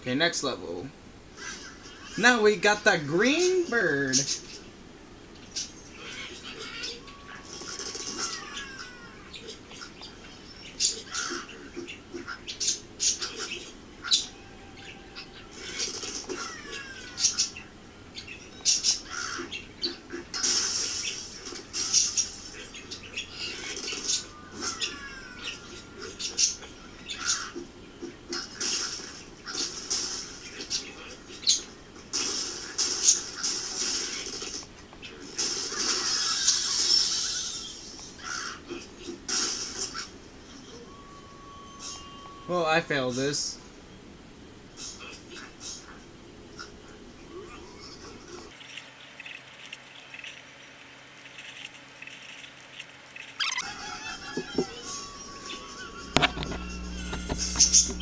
Okay, next level. Now we got the green bird. Well, I failed this.